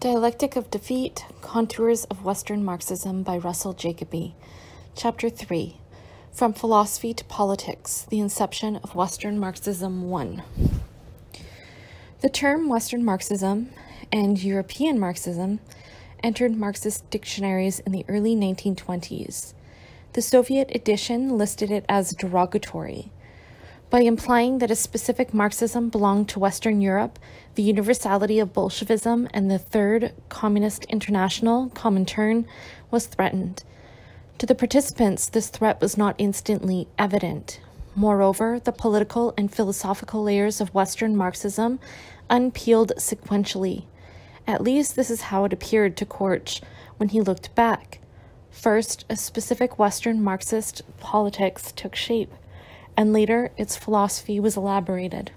Dialectic of Defeat Contours of Western Marxism by Russell Jacoby. Chapter 3 From Philosophy to Politics The Inception of Western Marxism 1. The term Western Marxism and European Marxism entered Marxist dictionaries in the early 1920s. The Soviet edition listed it as derogatory. By implying that a specific Marxism belonged to Western Europe, the universality of Bolshevism and the Third Communist International, Comintern, was threatened. To the participants, this threat was not instantly evident. Moreover, the political and philosophical layers of Western Marxism unpeeled sequentially. At least this is how it appeared to Korsch when he looked back. First, a specific Western Marxist politics took shape and later its philosophy was elaborated.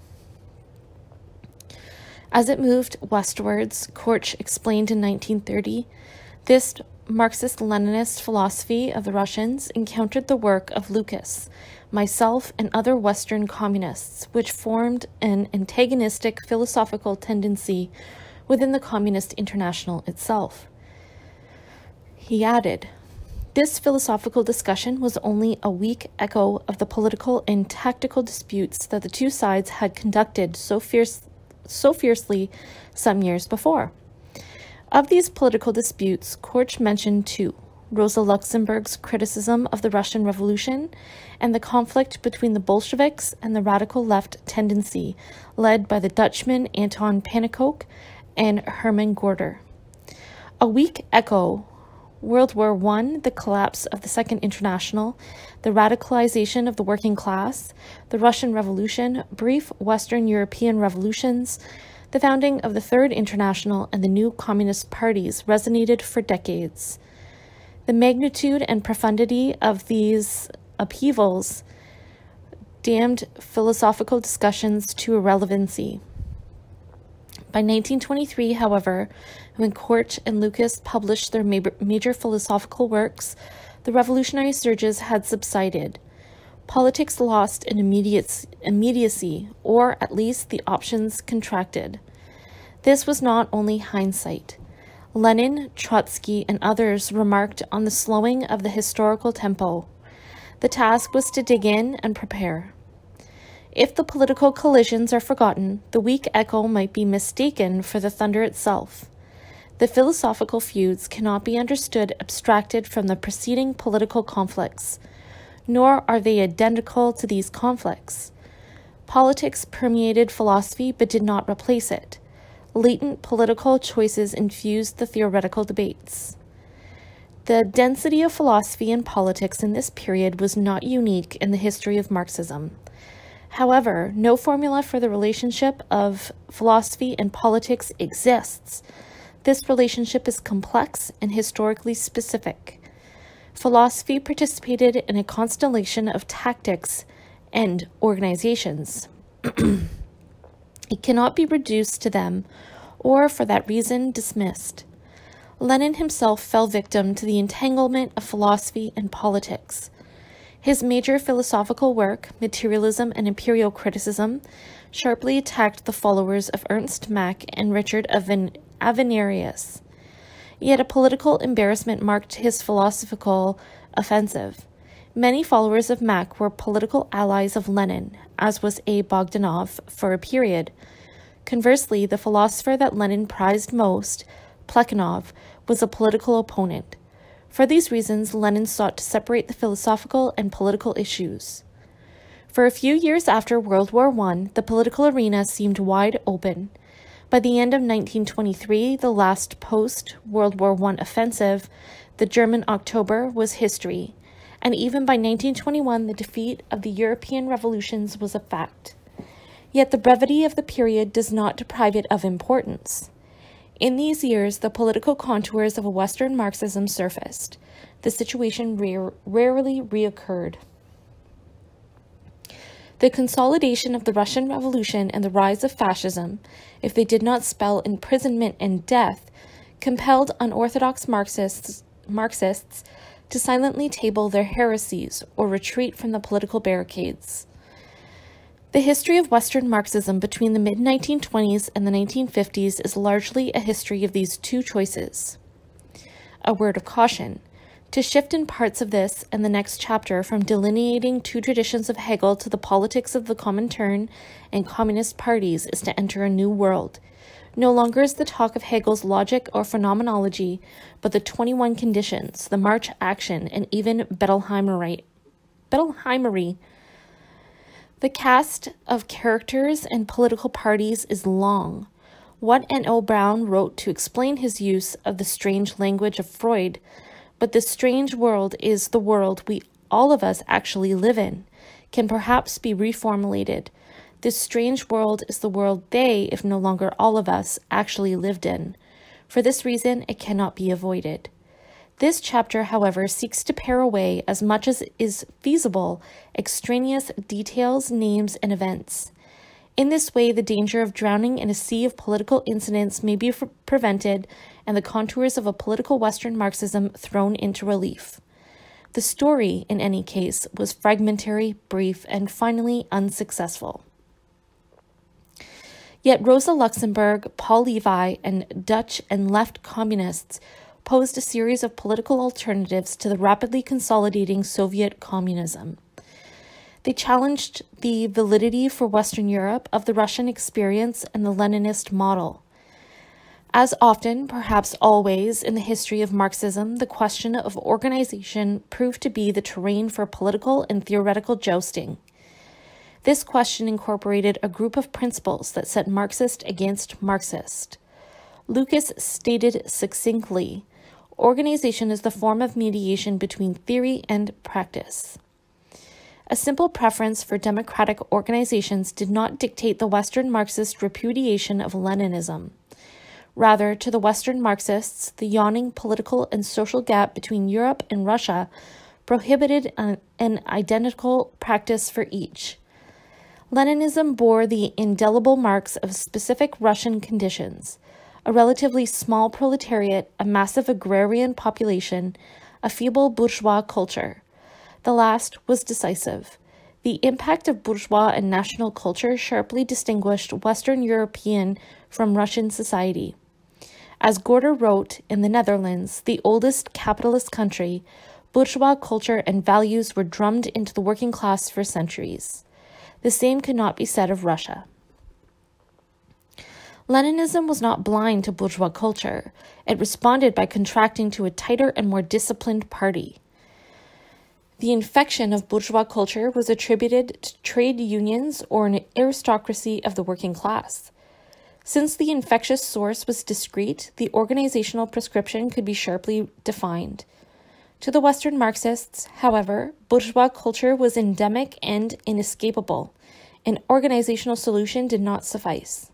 As it moved westwards, Korsch explained in 1930, this Marxist Leninist philosophy of the Russians encountered the work of Lukács, myself, and other Western communists, which formed an antagonistic philosophical tendency within the Communist International itself. He added, this philosophical discussion was only a weak echo of the political and tactical disputes that the two sides had conducted so, fierce, so fiercely some years before. Of these political disputes, Korsch mentioned two Rosa Luxemburg's criticism of the Russian Revolution and the conflict between the Bolsheviks and the radical left tendency led by the Dutchman Anton Pannekoek and Herman Gorter. A weak echo World War I, the collapse of the Second International, the radicalization of the working class, the Russian Revolution, brief Western European revolutions, the founding of the Third International, and the new Communist parties resonated for decades. The magnitude and profundity of these upheavals damned philosophical discussions to irrelevancy. By 1923, however, when Korsch and Lukács published their major philosophical works, the revolutionary surges had subsided. Politics lost in immediacy, or at least the options contracted. This was not only hindsight. Lenin, Trotsky, and others remarked on the slowing of the historical tempo. The task was to dig in and prepare. If the political collisions are forgotten, the weak echo might be mistaken for the thunder itself. The philosophical feuds cannot be understood abstracted from the preceding political conflicts, nor are they identical to these conflicts. Politics permeated philosophy but did not replace it. Latent political choices infused the theoretical debates. The density of philosophy and politics in this period was not unique in the history of Marxism. However, no formula for the relationship of philosophy and politics exists. This relationship is complex and historically specific. Philosophy participated in a constellation of tactics and organizations. it cannot be reduced to them or, for that reason, dismissed. Lenin himself fell victim to the entanglement of philosophy and politics. His major philosophical work, Materialism and Empirio-criticism, sharply attacked the followers of Ernst Mach and Richard Avenarius. Yet a political embarrassment marked his philosophical offensive. Many followers of Mach were political allies of Lenin, as was A. Bogdanov for a period. Conversely, the philosopher that Lenin prized most, Plekhanov, was a political opponent. For these reasons, Lenin sought to separate the philosophical and political issues. For a few years after World War I, the political arena seemed wide open. By the end of 1923, the last post World War I offensive, the German October, was history, and even by 1921, the defeat of the European revolutions was a fact. Yet the brevity of the period does not deprive it of importance. In these years, the political contours of a Western Marxism surfaced. The situation rare, rarely reoccurred. The consolidation of the Russian Revolution and the rise of fascism, if they did not spell imprisonment and death, compelled unorthodox Marxists, Marxists to silently table their heresies or retreat from the political barricades. The history of Western Marxism between the mid 1920s and the 1950s is largely a history of these two choices. A word of caution to shift in parts of this and the next chapter from delineating two traditions of Hegel to the politics of the Comintern and Communist parties is to enter a new world. No longer is the talk of Hegel's logic or phenomenology, but the 21 conditions, the March action, and even Bettelheimerite. Bettelheimery. The cast of characters and political parties is long. What N.O. Brown wrote to explain his use of the strange language of Freud but this strange world is the world we all of us actually live in, can perhaps be reformulated. This strange world is the world they, if no longer all of us, actually lived in. For this reason, it cannot be avoided. This chapter, however, seeks to pare away as much as is feasible extraneous details, names, and events. In this way, the danger of drowning in a sea of political incidents may be prevented and the contours of a political Western Marxism thrown into relief. The story, in any case, was fragmentary, brief, and finally unsuccessful. Yet Rosa Luxemburg, Paul Levi, and Dutch and left communists posed a series of political alternatives to the rapidly consolidating Soviet communism. They challenged the validity for Western Europe of the Russian experience and the Leninist model. As often, perhaps always, in the history of Marxism, the question of organization proved to be the terrain for political and theoretical jousting. This question incorporated a group of principles that set Marxist against Marxist. Lukács stated succinctly organization is the form of mediation between theory and practice. A simple preference for democratic organizations did not dictate the Western Marxist repudiation of Leninism. Rather, to the Western Marxists, the yawning political and social gap between Europe and Russia prohibited an, an identical practice for each. Leninism bore the indelible marks of specific Russian conditions a relatively small proletariat, a massive agrarian population, a feeble bourgeois culture. The last was decisive. The impact of bourgeois and national culture sharply distinguished Western European from Russian society. As Gorter wrote, in the Netherlands, the oldest capitalist country, bourgeois culture and values were drummed into the working class for centuries. The same could not be said of Russia. Leninism was not blind to bourgeois culture. It responded by contracting to a tighter and more disciplined party. The infection of bourgeois culture was attributed to trade unions or an aristocracy of the working class. Since the infectious source was discrete, the organizational prescription could be sharply defined. To the Western Marxists, however, bourgeois culture was endemic and inescapable. An organizational solution did not suffice.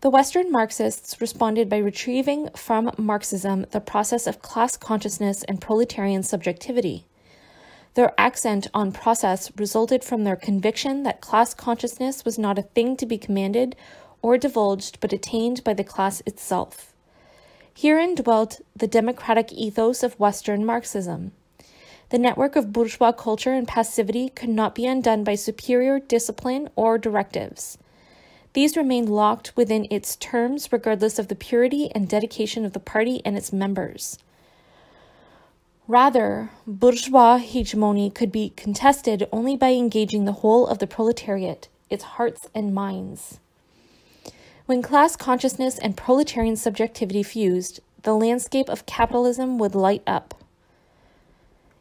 The Western Marxists responded by retrieving from Marxism the process of class consciousness and proletarian subjectivity. Their accent on process resulted from their conviction that class consciousness was not a thing to be commanded or divulged, but attained by the class itself. Herein dwelt the democratic ethos of Western Marxism. The network of bourgeois culture and passivity could not be undone by superior discipline or directives. These remained locked within its terms regardless of the purity and dedication of the party and its members. Rather, bourgeois hegemony could be contested only by engaging the whole of the proletariat, its hearts and minds. When class consciousness and proletarian subjectivity fused, the landscape of capitalism would light up.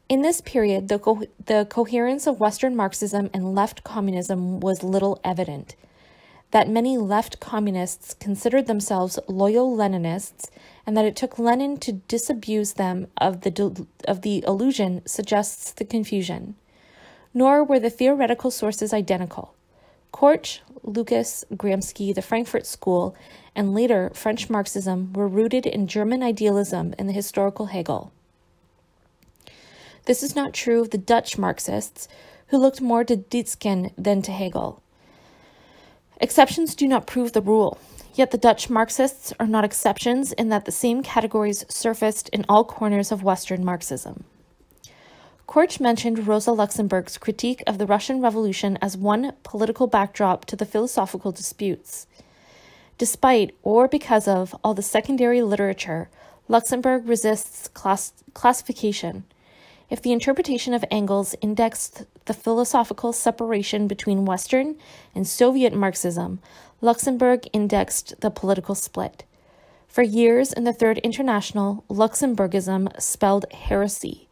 In this period, the, co- the coherence of Western Marxism and left communism was little evident. That many left communists considered themselves loyal Leninists and that it took Lenin to disabuse them of the, of the illusion suggests the confusion. Nor were the theoretical sources identical. Korsch, Lukács, Gramsci, the Frankfurt School, and later French Marxism were rooted in German idealism and the historical Hegel. This is not true of the Dutch Marxists, who looked more to Dietzgen than to Hegel. Exceptions do not prove the rule. Yet the Dutch Marxists are not exceptions in that the same categories surfaced in all corners of Western Marxism. Korsch mentioned Rosa Luxemburg's critique of the Russian Revolution as one political backdrop to the philosophical disputes. Despite, or because of, all the secondary literature, Luxemburg resists class- classification. If the interpretation of Engels indexed the philosophical separation between Western and Soviet Marxism, Luxemburg indexed the political split. For years in the Third International, Luxemburgism spelled heresy.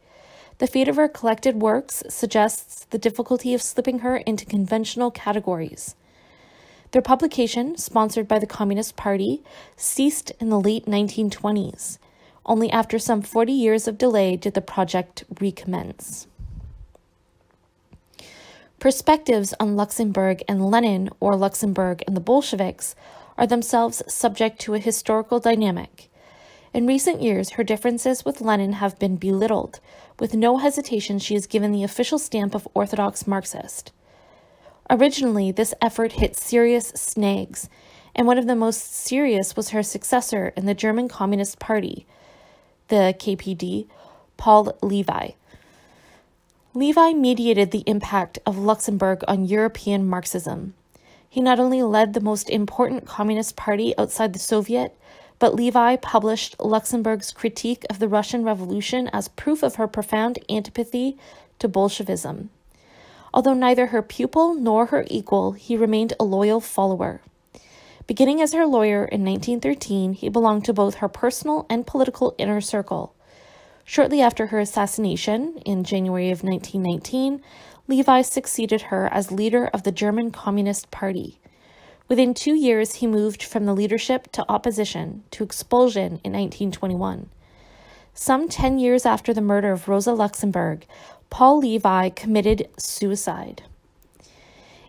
The fate of her collected works suggests the difficulty of slipping her into conventional categories. Their publication, sponsored by the Communist Party, ceased in the late 1920s. Only after some 40 years of delay did the project recommence. Perspectives on Luxemburg and Lenin, or Luxemburg and the Bolsheviks, are themselves subject to a historical dynamic. In recent years, her differences with Lenin have been belittled. With no hesitation, she is given the official stamp of Orthodox Marxist. Originally, this effort hit serious snags, and one of the most serious was her successor in the German Communist Party, the KPD, Paul Levi. Levi mediated the impact of Luxemburg on European Marxism. He not only led the most important communist party outside the Soviet, but Levi published Luxemburg's critique of the Russian Revolution as proof of her profound antipathy to Bolshevism. Although neither her pupil nor her equal, he remained a loyal follower. Beginning as her lawyer in 1913, he belonged to both her personal and political inner circle. Shortly after her assassination, in January of 1919, Levi succeeded her as leader of the German Communist Party. Within two years, he moved from the leadership to opposition to expulsion in 1921. Some 10 years after the murder of Rosa Luxemburg, Paul Levi committed suicide.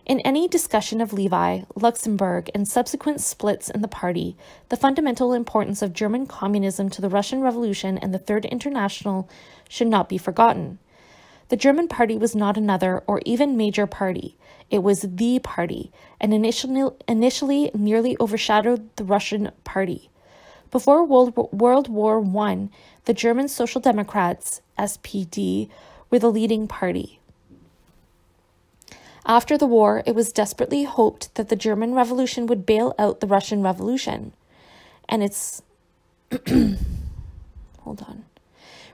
In any discussion of Levi, Luxemburg, and subsequent splits in the party, the fundamental importance of German communism to the Russian Revolution and the Third International should not be forgotten. The German party was not another or even major party. It was the party, and initially, initially nearly overshadowed the Russian party. Before World, World War I, the German Social Democrats, SPD, were the leading party. After the war, it was desperately hoped that the German Revolution would bail out the Russian Revolution. And it's. hold on.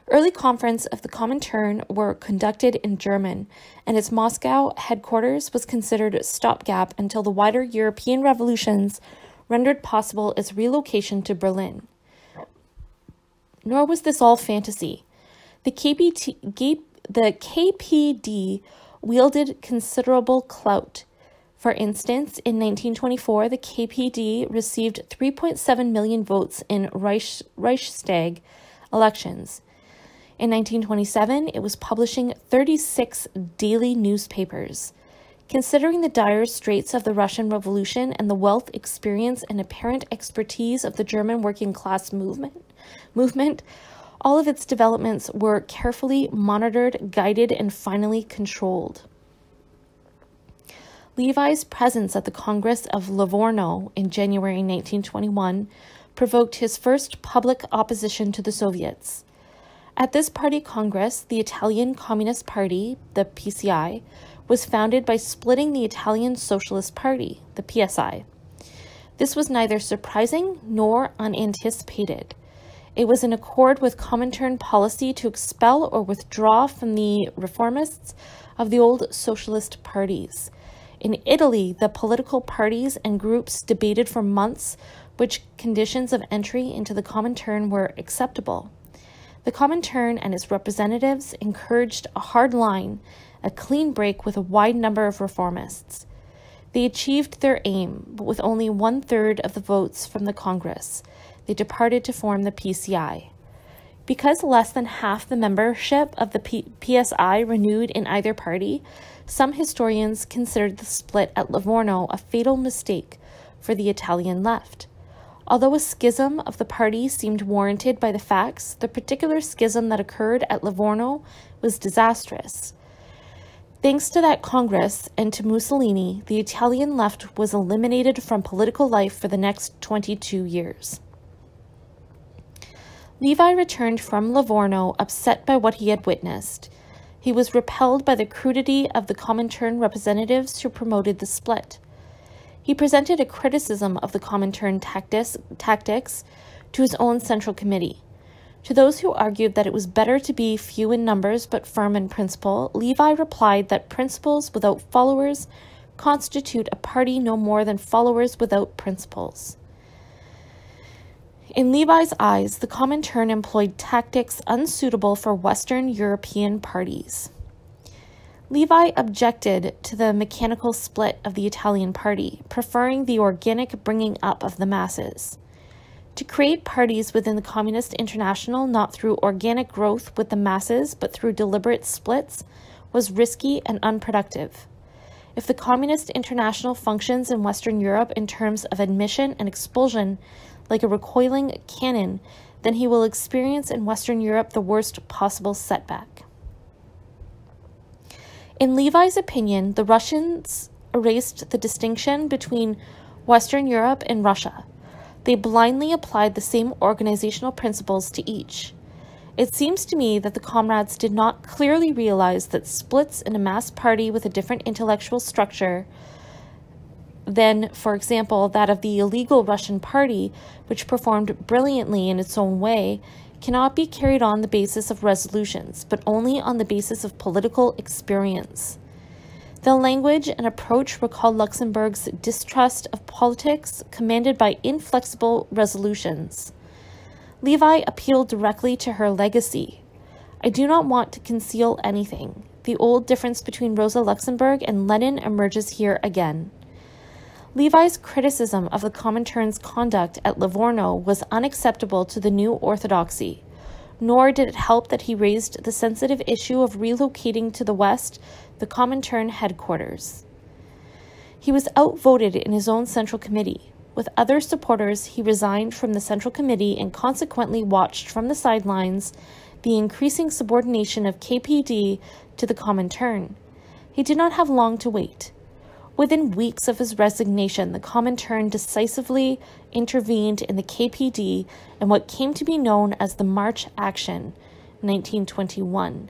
Early conference of the Comintern were conducted in German, and its Moscow headquarters was considered a stopgap until the wider European revolutions rendered possible its relocation to Berlin. Nor was this all fantasy. The, KPT, the KPD wielded considerable clout. For instance, in 1924, the KPD received 3.7 million votes in Reich, Reichstag elections. In 1927, it was publishing 36 daily newspapers. Considering the dire straits of the Russian Revolution and the wealth, experience, and apparent expertise of the German working class movement, movement all of its developments were carefully monitored, guided, and finally controlled. Levi's presence at the Congress of Livorno in January 1921 provoked his first public opposition to the Soviets. At this party congress, the Italian Communist Party, the PCI, was founded by splitting the Italian Socialist Party, the PSI. This was neither surprising nor unanticipated. It was in accord with Comintern policy to expel or withdraw from the reformists of the old socialist parties. In Italy, the political parties and groups debated for months which conditions of entry into the Comintern were acceptable. The Comintern and its representatives encouraged a hard line, a clean break with a wide number of reformists. They achieved their aim, but with only one third of the votes from the Congress they departed to form the PCI. Because less than half the membership of the P- PSI renewed in either party, some historians considered the split at Livorno a fatal mistake for the Italian left. Although a schism of the party seemed warranted by the facts, the particular schism that occurred at Livorno was disastrous. Thanks to that Congress and to Mussolini, the Italian left was eliminated from political life for the next 22 years. Levi returned from Livorno upset by what he had witnessed. He was repelled by the crudity of the Comintern representatives who promoted the split. He presented a criticism of the Comintern tactics, tactics to his own Central Committee. To those who argued that it was better to be few in numbers but firm in principle, Levi replied that principles without followers constitute a party no more than followers without principles. In Levi's eyes, the Comintern employed tactics unsuitable for Western European parties. Levi objected to the mechanical split of the Italian party, preferring the organic bringing up of the masses. To create parties within the Communist International not through organic growth with the masses but through deliberate splits was risky and unproductive. If the Communist International functions in Western Europe in terms of admission and expulsion like a recoiling cannon, then he will experience in Western Europe the worst possible setback. In Levi's opinion, the Russians erased the distinction between Western Europe and Russia. They blindly applied the same organizational principles to each. It seems to me that the comrades did not clearly realize that splits in a mass party with a different intellectual structure than, for example, that of the illegal Russian party, which performed brilliantly in its own way, cannot be carried on the basis of resolutions, but only on the basis of political experience. The language and approach recall Luxemburg's distrust of politics commanded by inflexible resolutions. Levi appealed directly to her legacy. I do not want to conceal anything. The old difference between Rosa Luxemburg and Lenin emerges here again. Levi's criticism of the Comintern's conduct at Livorno was unacceptable to the new orthodoxy nor did it help that he raised the sensitive issue of relocating to the West the Comintern headquarters. He was outvoted in his own Central Committee. With other supporters, he resigned from the Central Committee and consequently watched from the sidelines the increasing subordination of KPD to the Comintern. He did not have long to wait. Within weeks of his resignation, the Comintern decisively intervened in the KPD in what came to be known as the March Action, 1921.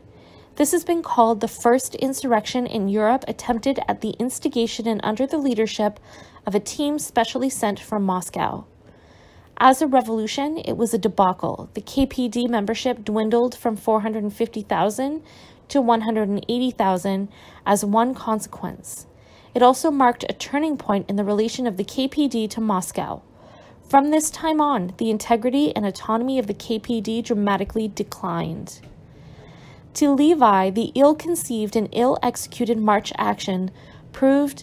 This has been called the first insurrection in Europe attempted at the instigation and under the leadership of a team specially sent from Moscow. As a revolution, it was a debacle. The KPD membership dwindled from 450,000 to 180,000 as one consequence. It also marked a turning point in the relation of the KPD to Moscow. From this time on, the integrity and autonomy of the KPD dramatically declined. To Levi, the ill conceived and ill executed March action proved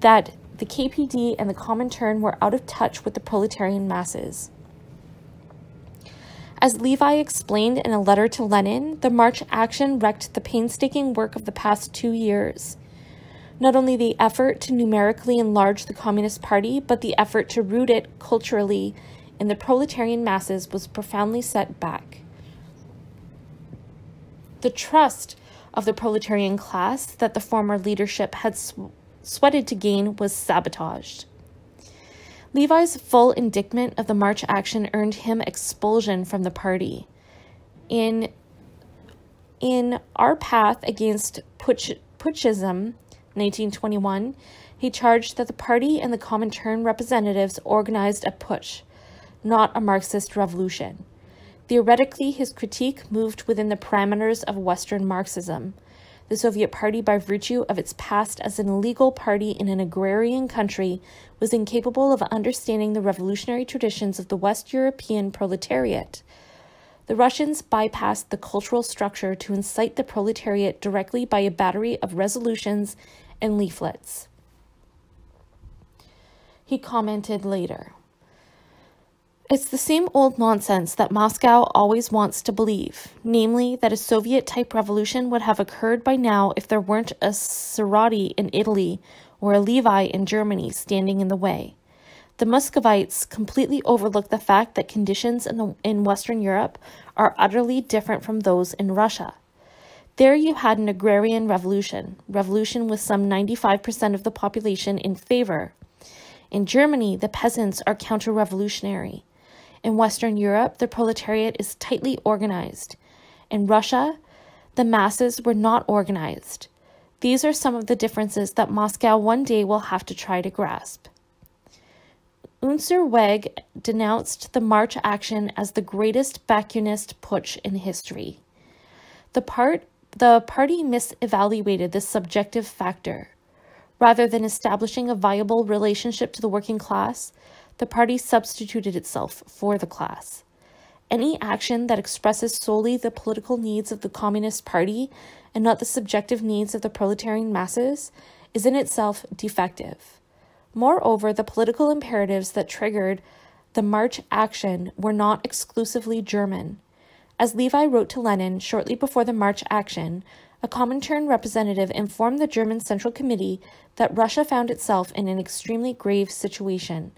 that the KPD and the Comintern were out of touch with the proletarian masses. As Levi explained in a letter to Lenin, the March action wrecked the painstaking work of the past two years not only the effort to numerically enlarge the Communist Party, but the effort to root it culturally in the proletarian masses was profoundly set back. The trust of the proletarian class that the former leadership had sw sweated to gain was sabotaged. Levi's full indictment of the March action earned him expulsion from the party. In, in Our Path Against Putsch, Putschism, 1921, he charged that the party and the Comintern representatives organized a putsch, not a Marxist revolution. Theoretically, his critique moved within the parameters of Western Marxism. The Soviet Party, by virtue of its past as an illegal party in an agrarian country, was incapable of understanding the revolutionary traditions of the West European proletariat. The Russians bypassed the cultural structure to incite the proletariat directly by a battery of resolutions and leaflets. He commented later It's the same old nonsense that Moscow always wants to believe, namely that a Soviet type revolution would have occurred by now if there weren't a Serrati in Italy or a Levi in Germany standing in the way. The Muscovites completely overlook the fact that conditions in, the, in Western Europe are utterly different from those in Russia. There you had an agrarian revolution, revolution with some 95% of the population in favor. In Germany, the peasants are counter revolutionary. In Western Europe, the proletariat is tightly organized. In Russia, The masses were not organized. These are some of the differences that Moscow one day will have to try to grasp. Unser Weg denounced the March action as the greatest Bakunist putsch in history. The, part, the party misevaluated this subjective factor. Rather than establishing a viable relationship to the working class, the party substituted itself for the class. Any action that expresses solely the political needs of the Communist Party and not the subjective needs of the proletarian masses is in itself defective. Moreover, the political imperatives that triggered the March action were not exclusively German. As Levi wrote to Lenin shortly before the March action, a Comintern representative informed the German Central Committee that Russia found itself in an extremely grave situation,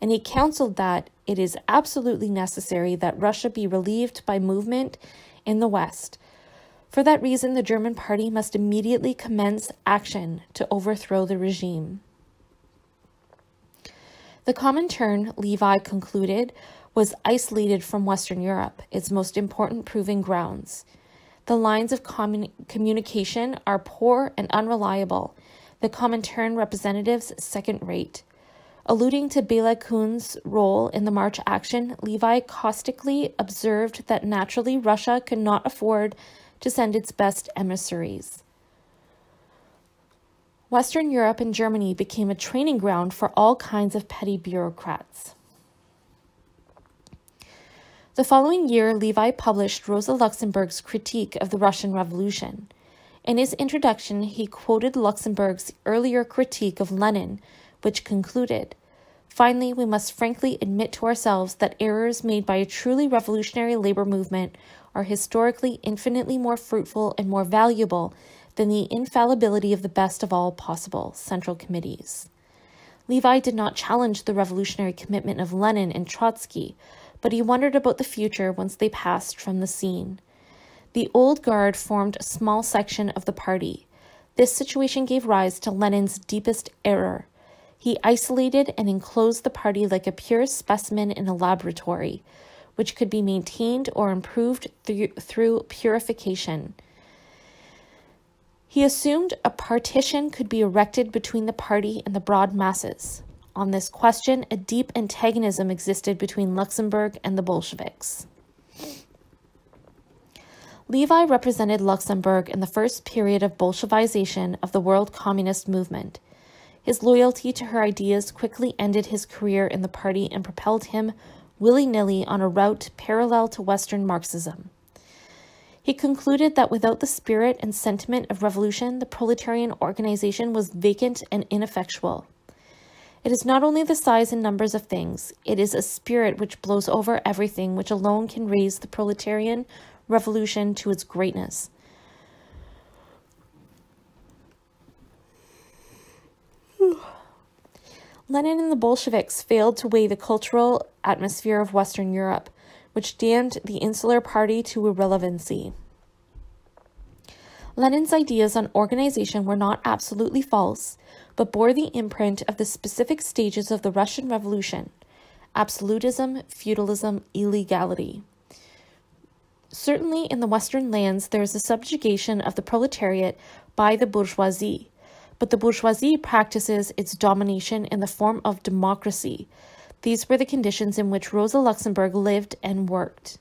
and he counseled that it is absolutely necessary that Russia be relieved by movement in the West. For that reason, the German party must immediately commence action to overthrow the regime. The Comintern, Levi concluded, was isolated from Western Europe, its most important proving grounds. The lines of commun- communication are poor and unreliable, the Comintern representatives second rate. Alluding to Bela Kun's role in the March action, Levi caustically observed that naturally Russia could not afford to send its best emissaries. Western Europe and Germany became a training ground for all kinds of petty bureaucrats. The following year, Levi published Rosa Luxemburg's critique of the Russian Revolution. In his introduction, he quoted Luxemburg's earlier critique of Lenin, which concluded Finally, we must frankly admit to ourselves that errors made by a truly revolutionary labor movement are historically infinitely more fruitful and more valuable than the infallibility of the best of all possible central committees. Levi did not challenge the revolutionary commitment of Lenin and Trotsky, but he wondered about the future once they passed from the scene. The old guard formed a small section of the party. This situation gave rise to Lenin's deepest error. He isolated and enclosed the party like a pure specimen in a laboratory, which could be maintained or improved through, through purification. He assumed a partition could be erected between the party and the broad masses. On this question, a deep antagonism existed between Luxemburg and the Bolsheviks. Levi represented Luxemburg in the first period of Bolshevization of the world communist movement. His loyalty to her ideas quickly ended his career in the party and propelled him willy nilly on a route parallel to Western Marxism. He concluded that without the spirit and sentiment of revolution, the proletarian organization was vacant and ineffectual. It is not only the size and numbers of things, it is a spirit which blows over everything which alone can raise the proletarian revolution to its greatness. Lenin and the Bolsheviks failed to weigh the cultural atmosphere of Western Europe which damned the insular party to irrelevancy. Lenin's ideas on organization were not absolutely false, but bore the imprint of the specific stages of the Russian Revolution absolutism, feudalism, illegality. Certainly, in the Western lands, there is a subjugation of the proletariat by the bourgeoisie, but the bourgeoisie practices its domination in the form of democracy, these were the conditions in which Rosa Luxemburg lived and worked.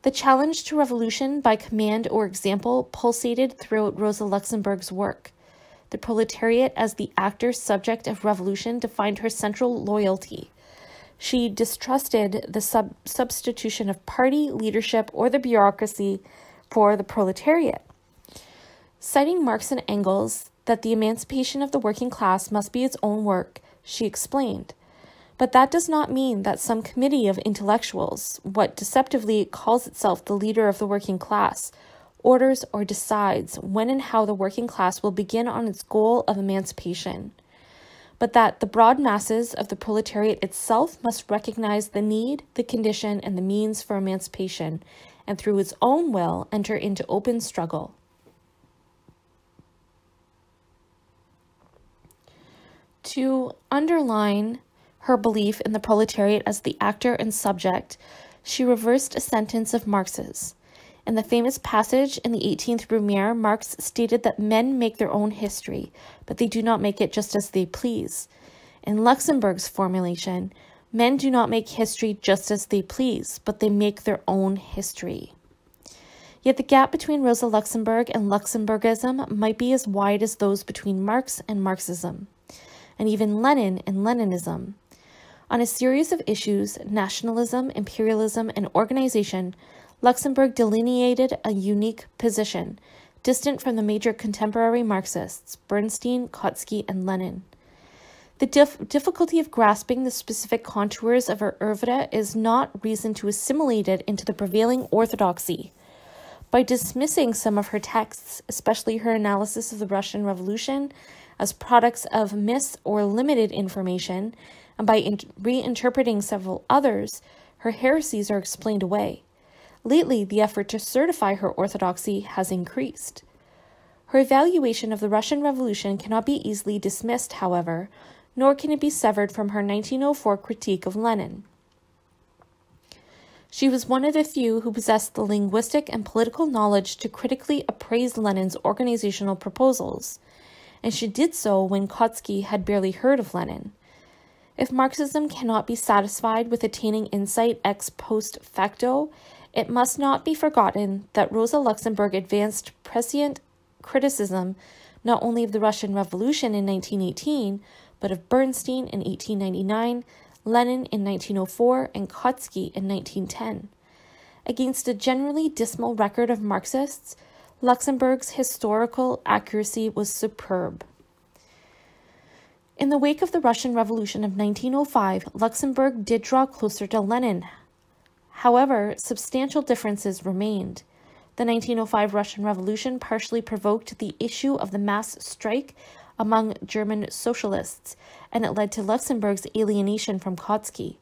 The challenge to revolution by command or example pulsated throughout Rosa Luxemburg's work. The proletariat, as the actor subject of revolution, defined her central loyalty. She distrusted the sub- substitution of party leadership or the bureaucracy for the proletariat. Citing Marx and Engels that the emancipation of the working class must be its own work, she explained but that does not mean that some committee of intellectuals, what deceptively calls itself the leader of the working class, orders or decides when and how the working class will begin on its goal of emancipation, but that the broad masses of the proletariat itself must recognize the need, the condition, and the means for emancipation, and through its own will enter into open struggle. To underline her belief in the proletariat as the actor and subject, she reversed a sentence of Marx's. In the famous passage in the 18th Brumaire, Marx stated that men make their own history, but they do not make it just as they please. In Luxemburg's formulation, men do not make history just as they please, but they make their own history. Yet the gap between Rosa Luxemburg and Luxemburgism might be as wide as those between Marx and Marxism, and even Lenin and Leninism. On a series of issues nationalism, imperialism, and organization Luxemburg delineated a unique position, distant from the major contemporary Marxists, Bernstein, Kautsky, and Lenin. The dif- difficulty of grasping the specific contours of her oeuvre is not reason to assimilate it into the prevailing orthodoxy. By dismissing some of her texts, especially her analysis of the Russian Revolution, as products of mis or limited information, and by in- reinterpreting several others, her heresies are explained away. Lately, the effort to certify her orthodoxy has increased. Her evaluation of the Russian Revolution cannot be easily dismissed, however, nor can it be severed from her 1904 critique of Lenin. She was one of the few who possessed the linguistic and political knowledge to critically appraise Lenin's organizational proposals, and she did so when Kautsky had barely heard of Lenin. If Marxism cannot be satisfied with attaining insight ex post facto, it must not be forgotten that Rosa Luxemburg advanced prescient criticism not only of the Russian Revolution in 1918, but of Bernstein in 1899, Lenin in 1904, and Kautsky in 1910. Against a generally dismal record of Marxists, Luxemburg's historical accuracy was superb. In the wake of the Russian Revolution of 1905, Luxemburg did draw closer to Lenin. However, substantial differences remained. The 1905 Russian Revolution partially provoked the issue of the mass strike among German socialists, and it led to Luxemburg's alienation from Kautsky.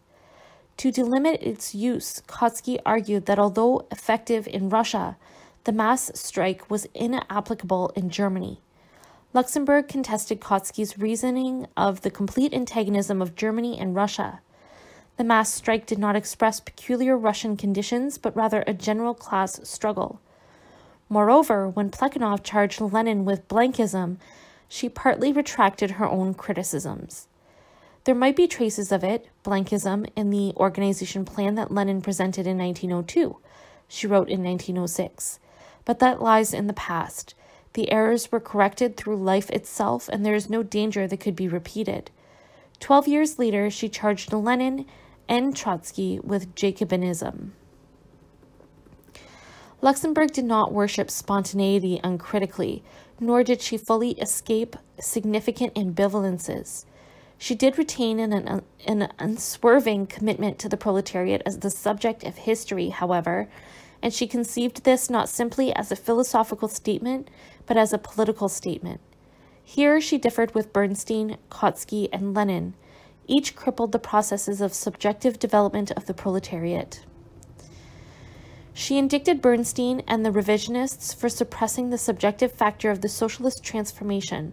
To delimit its use, Kautsky argued that although effective in Russia, the mass strike was inapplicable in Germany. Luxemburg contested Kautsky's reasoning of the complete antagonism of Germany and Russia. The mass strike did not express peculiar Russian conditions, but rather a general class struggle. Moreover, when Plekhanov charged Lenin with Blanquism, she partly retracted her own criticisms. There might be traces of it, Blanquism, in the organization plan that Lenin presented in 1902, she wrote in 1906, but that lies in the past. The errors were corrected through life itself, and there is no danger that could be repeated. Twelve years later, she charged Lenin and Trotsky with Jacobinism. Luxemburg did not worship spontaneity uncritically, nor did she fully escape significant ambivalences. She did retain an, an, unswerving commitment to the proletariat as the subject of history, however, and she conceived this not simply as a philosophical statement, but as a political statement. Here she differed with Bernstein, Kautsky, and Lenin. Each crippled the processes of subjective development of the proletariat. She indicted Bernstein and the revisionists for suppressing the subjective factor of the socialist transformation.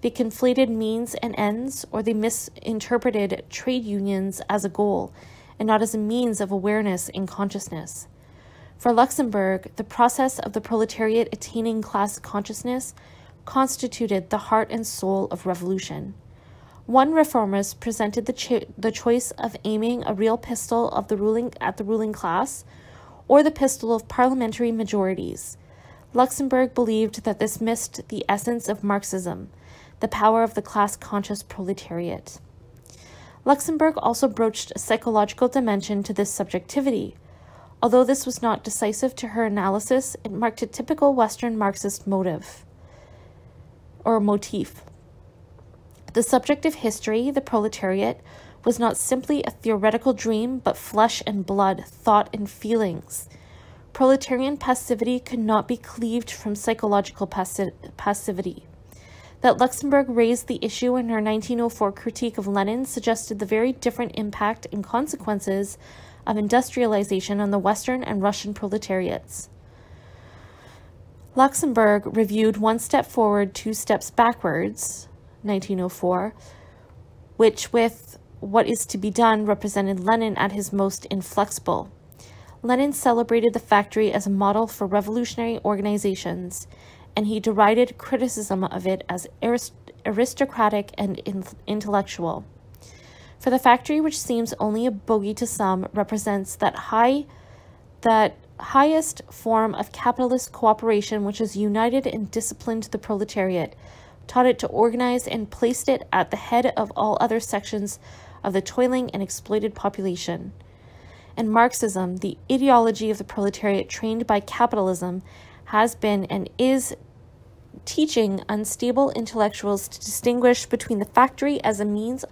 They conflated means and ends, or they misinterpreted trade unions as a goal and not as a means of awareness and consciousness. For Luxemburg, the process of the proletariat attaining class consciousness constituted the heart and soul of revolution. One reformist presented the, cho- the choice of aiming a real pistol of the ruling at the ruling class or the pistol of parliamentary majorities. Luxemburg believed that this missed the essence of Marxism, the power of the class conscious proletariat. Luxemburg also broached a psychological dimension to this subjectivity. Although this was not decisive to her analysis, it marked a typical Western Marxist motive or motif. The subject of history, the proletariat, was not simply a theoretical dream, but flesh and blood, thought and feelings. Proletarian passivity could not be cleaved from psychological passi- passivity. That Luxemburg raised the issue in her 1904 critique of Lenin suggested the very different impact and consequences of industrialization on the Western and Russian proletariats. Luxemburg reviewed one step forward, two steps backwards, 1904, which, with what is to be done represented Lenin at his most inflexible. Lenin celebrated the factory as a model for revolutionary organizations, and he derided criticism of it as aristocratic and intellectual. For the factory, which seems only a bogey to some, represents that high, that highest form of capitalist cooperation which has united and disciplined the proletariat, taught it to organize, and placed it at the head of all other sections of the toiling and exploited population. And Marxism, the ideology of the proletariat trained by capitalism, has been and is teaching unstable intellectuals to distinguish between the factory as a means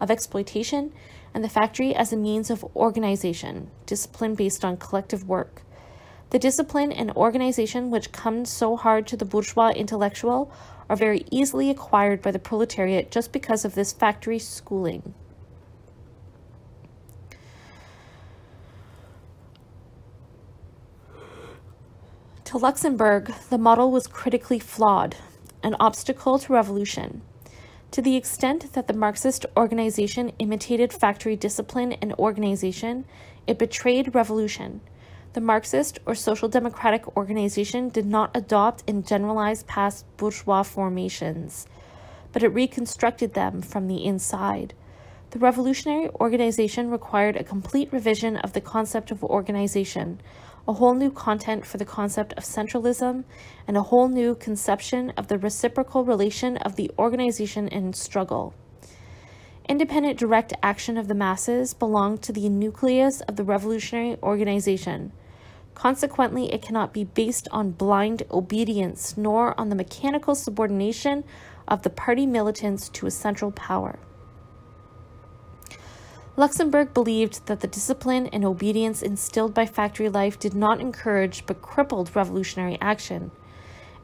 of exploitation and the factory as a means of organization, discipline based on collective work. The discipline and organization which come so hard to the bourgeois intellectual are very easily acquired by the proletariat just because of this factory schooling. To Luxemburg, the model was critically flawed, an obstacle to revolution. To the extent that the Marxist organization imitated factory discipline and organization, it betrayed revolution. The Marxist or Social Democratic organization did not adopt and generalize past bourgeois formations, but it reconstructed them from the inside. The revolutionary organization required a complete revision of the concept of organization, a whole new content for the concept of centralism, and a whole new conception of the reciprocal relation of the organization and struggle. Independent direct action of the masses belonged to the nucleus of the revolutionary organization. Consequently, it cannot be based on blind obedience nor on the mechanical subordination of the party militants to a central power. Luxemburg believed that the discipline and obedience instilled by factory life did not encourage but crippled revolutionary action.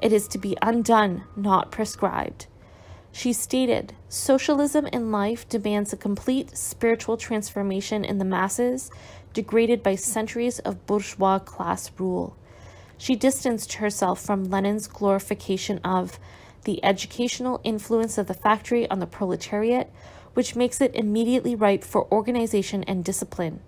It is to be undone, not prescribed. She stated, Socialism in life demands a complete spiritual transformation in the masses, degraded by centuries of bourgeois class rule. She distanced herself from Lenin's glorification of the educational influence of the factory on the proletariat, which makes it immediately ripe for organization and discipline.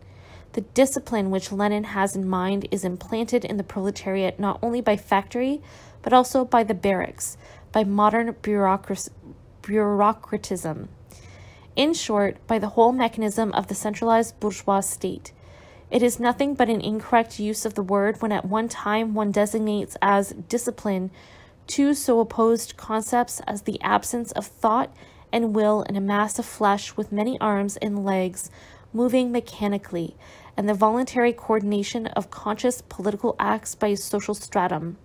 The discipline which Lenin has in mind is implanted in the proletariat not only by factory, but also by the barracks, by modern bureaucracy, bureaucratism. In short, by the whole mechanism of the centralized bourgeois state. It is nothing but an incorrect use of the word when at one time one designates as discipline two so opposed concepts as the absence of thought and will in a mass of flesh with many arms and legs moving mechanically, and the voluntary coordination of conscious political acts by a social stratum.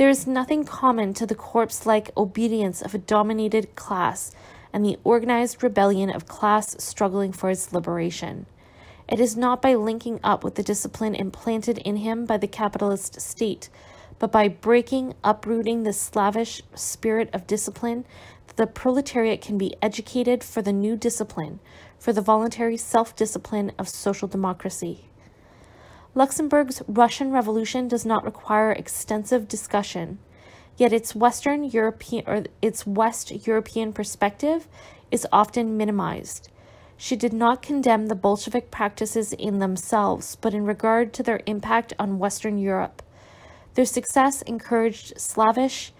There is nothing common to the corpse like obedience of a dominated class and the organized rebellion of class struggling for its liberation. It is not by linking up with the discipline implanted in him by the capitalist state, but by breaking, uprooting the slavish spirit of discipline that the proletariat can be educated for the new discipline, for the voluntary self discipline of social democracy. Luxemburg's Russian Revolution does not require extensive discussion, yet its Western European or its West European perspective is often minimized. She did not condemn the Bolshevik practices in themselves, but in regard to their impact on Western Europe. Their success encouraged slavish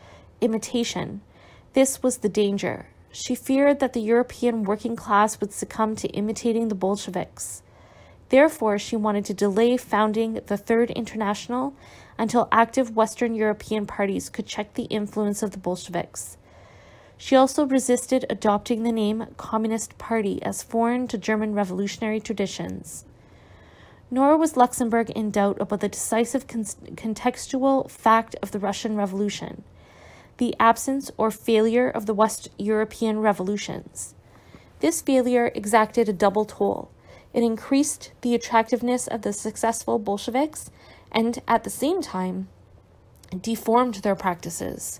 imitation, this was the danger. She feared that the European working class would succumb to imitating the Bolsheviks. Therefore, she wanted to delay founding the Third International until active Western European parties could check the influence of the Bolsheviks. She also resisted adopting the name Communist Party as foreign to German revolutionary traditions. Nor was Luxemburg in doubt about the decisive con- contextual fact of the Russian Revolution the absence or failure of the West European revolutions. This failure exacted a double toll. It increased the attractiveness of the successful Bolsheviks and, at the same time, deformed their practices.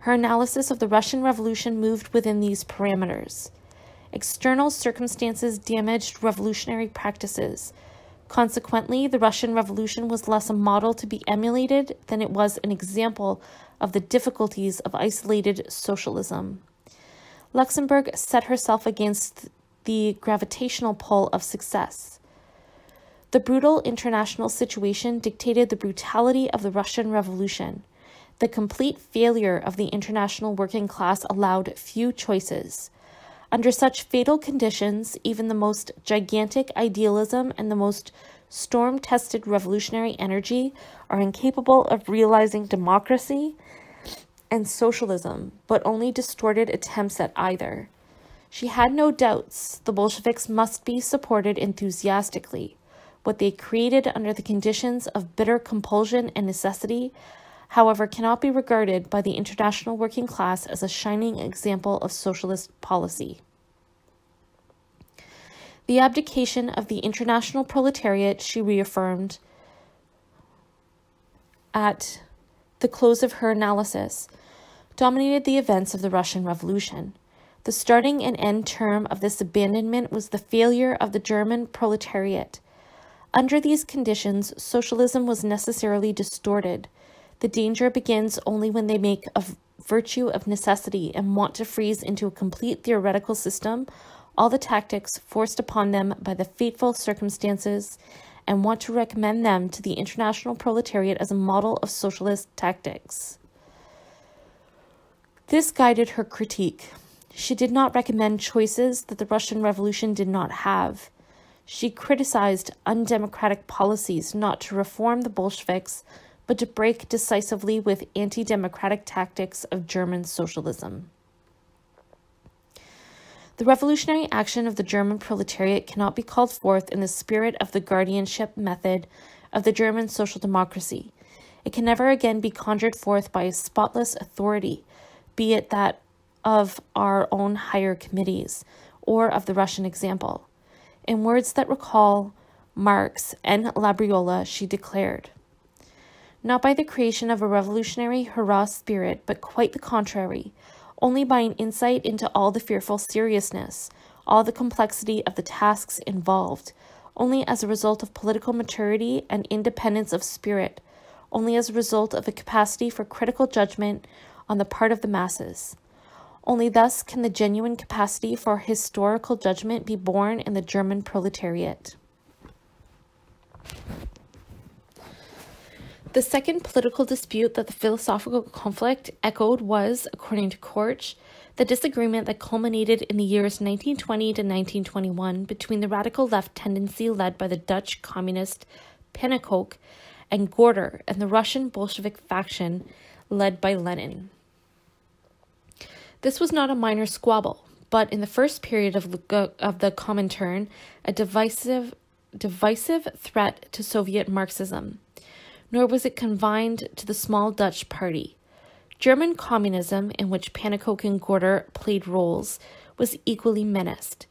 Her analysis of the Russian Revolution moved within these parameters. External circumstances damaged revolutionary practices. Consequently, the Russian Revolution was less a model to be emulated than it was an example of the difficulties of isolated socialism. Luxemburg set herself against the gravitational pull of success. The brutal international situation dictated the brutality of the Russian Revolution. The complete failure of the international working class allowed few choices. Under such fatal conditions, even the most gigantic idealism and the most storm tested revolutionary energy are incapable of realizing democracy and socialism, but only distorted attempts at either. She had no doubts the Bolsheviks must be supported enthusiastically. What they created under the conditions of bitter compulsion and necessity, however, cannot be regarded by the international working class as a shining example of socialist policy. The abdication of the international proletariat, she reaffirmed at the close of her analysis, dominated the events of the Russian Revolution. The starting and end term of this abandonment was the failure of the German proletariat. Under these conditions, socialism was necessarily distorted. The danger begins only when they make a virtue of necessity and want to freeze into a complete theoretical system all the tactics forced upon them by the fateful circumstances and want to recommend them to the international proletariat as a model of socialist tactics. This guided her critique. She did not recommend choices that the Russian Revolution did not have. She criticized undemocratic policies not to reform the Bolsheviks, but to break decisively with anti democratic tactics of German socialism. The revolutionary action of the German proletariat cannot be called forth in the spirit of the guardianship method of the German social democracy. It can never again be conjured forth by a spotless authority, be it that of our own higher committees or of the Russian example. In words that recall Marx and Labriola, she declared, Not by the creation of a revolutionary hurrah spirit, but quite the contrary only by an insight into all the fearful seriousness, all the complexity of the tasks involved, only as a result of political maturity and independence of spirit, only as a result of a capacity for critical judgment on the part of the masses. Only thus can the genuine capacity for historical judgment be born in the German proletariat. The second political dispute that the philosophical conflict echoed was, according to Korsch, the disagreement that culminated in the years 1920 to 1921 between the radical left tendency led by the Dutch communist Pannekoek and Gorter and the Russian Bolshevik faction led by Lenin. This was not a minor squabble, but in the first period of the, of the Comintern, a divisive, divisive threat to Soviet Marxism nor was it confined to the small Dutch party. German communism, in which Pannekoek and Gorter played roles, was equally menaced.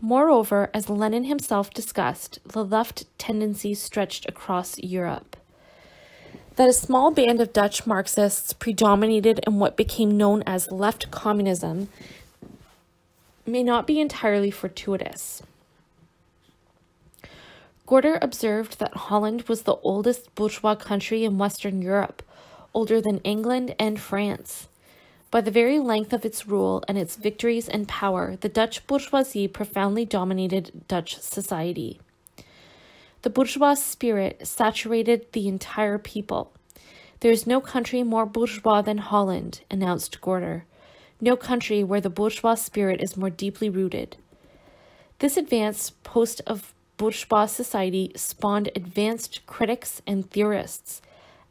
Moreover, as Lenin himself discussed, the left tendency stretched across Europe. That a small band of Dutch Marxists predominated in what became known as left communism may not be entirely fortuitous. Gorter observed that Holland was the oldest bourgeois country in Western Europe, older than England and France. By the very length of its rule and its victories and power, the Dutch bourgeoisie profoundly dominated Dutch society. The bourgeois spirit saturated the entire people. There is no country more bourgeois than Holland, announced Gorter. No country where the bourgeois spirit is more deeply rooted. This advanced post of bourgeois society spawned advanced critics and theorists,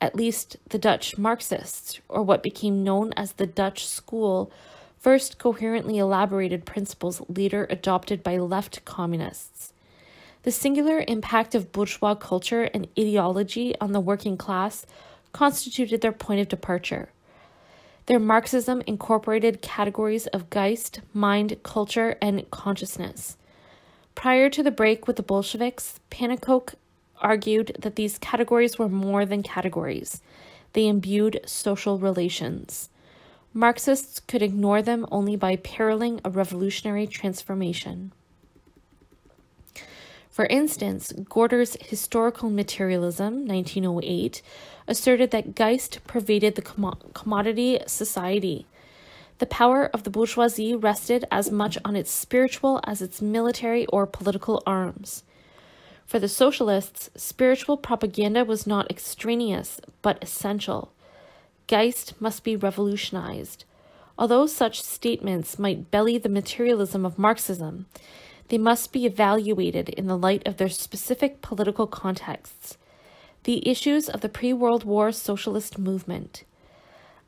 at least the Dutch Marxists, or what became known as the Dutch school, first coherently elaborated principles later adopted by left communists. The singular impact of bourgeois culture and ideology on the working class constituted their point of departure. Their Marxism incorporated categories of Geist, mind, culture, and consciousness. Prior to the break with the Bolsheviks, Pannekoek argued that these categories were more than categories. They imbued social relations. Marxists could ignore them only by periling a revolutionary transformation. For instance, Gorter's Historical Materialism, 1908, asserted that Geist pervaded the commodity society the power of the bourgeoisie rested as much on its spiritual as its military or political arms. For the socialists, spiritual propaganda was not extraneous, but essential. Geist must be revolutionized. Although such statements might belly the materialism of Marxism, they must be evaluated in the light of their specific political contexts, the issues of the pre World War socialist movement.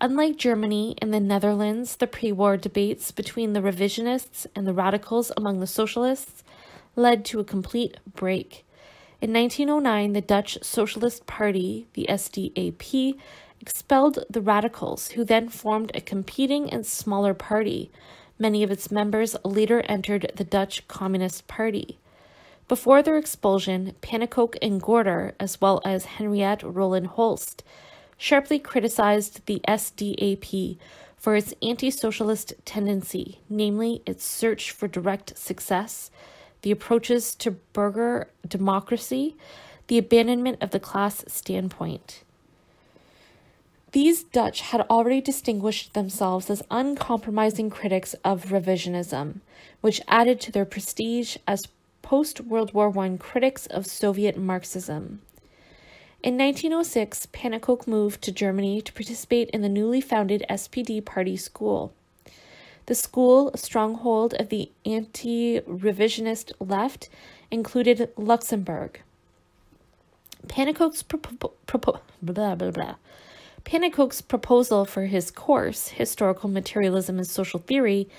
Unlike Germany and the Netherlands, the pre war debates between the revisionists and the radicals among the socialists led to a complete break. In 1909, the Dutch Socialist Party, the SDAP, expelled the radicals, who then formed a competing and smaller party. Many of its members later entered the Dutch Communist Party. Before their expulsion, Pannekoek and Gorter, as well as Henriette Roland Holst, sharply criticized the SDAP for its anti socialist tendency, namely its search for direct success, the approaches to burger democracy, the abandonment of the class standpoint. These Dutch had already distinguished themselves as uncompromising critics of revisionism, which added to their prestige as post World War I critics of Soviet Marxism. In 1906, Pannekoek moved to Germany to participate in the newly founded SPD party school. The school, a stronghold of the anti revisionist left, included Luxemburg. Propo- blah, blah, blah. Pannekoek's proposal for his course, Historical Materialism and Social Theory,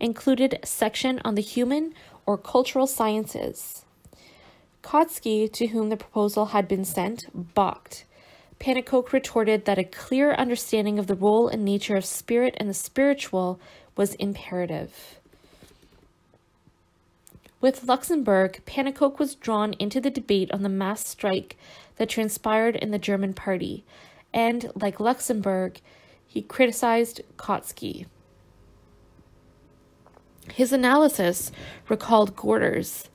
included a section on the human or cultural sciences. Kautsky, to whom the proposal had been sent, balked. Pannekoek retorted that a clear understanding of the role and nature of spirit and the spiritual was imperative. With Luxemburg, Pannekoek was drawn into the debate on the mass strike that transpired in the German party, and, like Luxemburg, he criticized Kautsky. His analysis recalled Gorter's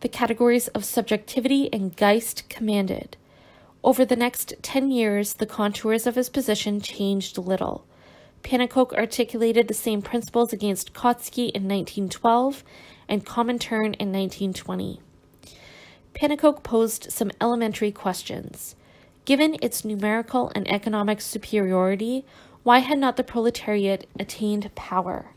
the categories of subjectivity and Geist commanded. Over the next 10 years, the contours of his position changed little. Pannekoek articulated the same principles against Kautsky in 1912 and Comintern in 1920. Pannekoek posed some elementary questions. Given its numerical and economic superiority, why had not the proletariat attained power?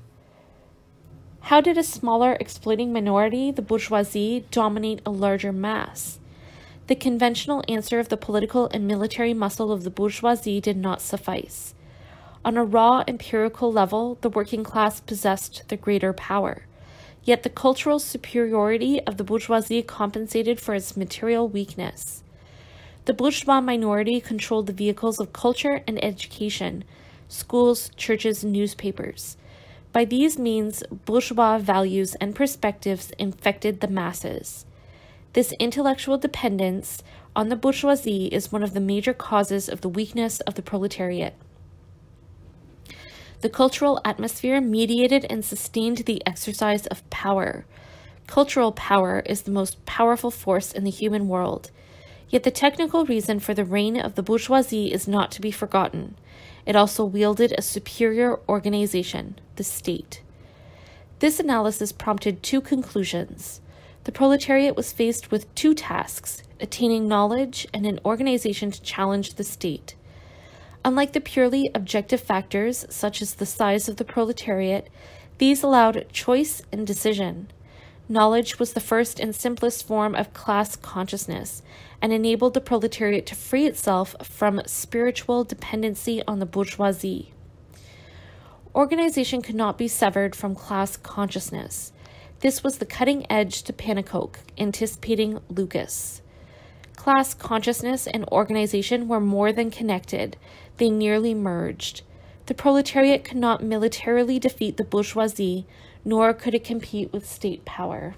How did a smaller exploiting minority, the bourgeoisie, dominate a larger mass? The conventional answer of the political and military muscle of the bourgeoisie did not suffice. On a raw empirical level, the working class possessed the greater power. Yet the cultural superiority of the bourgeoisie compensated for its material weakness. The bourgeois minority controlled the vehicles of culture and education, schools, churches, newspapers. By these means, bourgeois values and perspectives infected the masses. This intellectual dependence on the bourgeoisie is one of the major causes of the weakness of the proletariat. The cultural atmosphere mediated and sustained the exercise of power. Cultural power is the most powerful force in the human world. Yet the technical reason for the reign of the bourgeoisie is not to be forgotten. It also wielded a superior organization, the state. This analysis prompted two conclusions. The proletariat was faced with two tasks attaining knowledge and an organization to challenge the state. Unlike the purely objective factors, such as the size of the proletariat, these allowed choice and decision. Knowledge was the first and simplest form of class consciousness and enabled the proletariat to free itself from spiritual dependency on the bourgeoisie. Organization could not be severed from class consciousness. This was the cutting edge to Pannekoek, anticipating Lukács. Class consciousness and organization were more than connected, they nearly merged. The proletariat could not militarily defeat the bourgeoisie, nor could it compete with state power.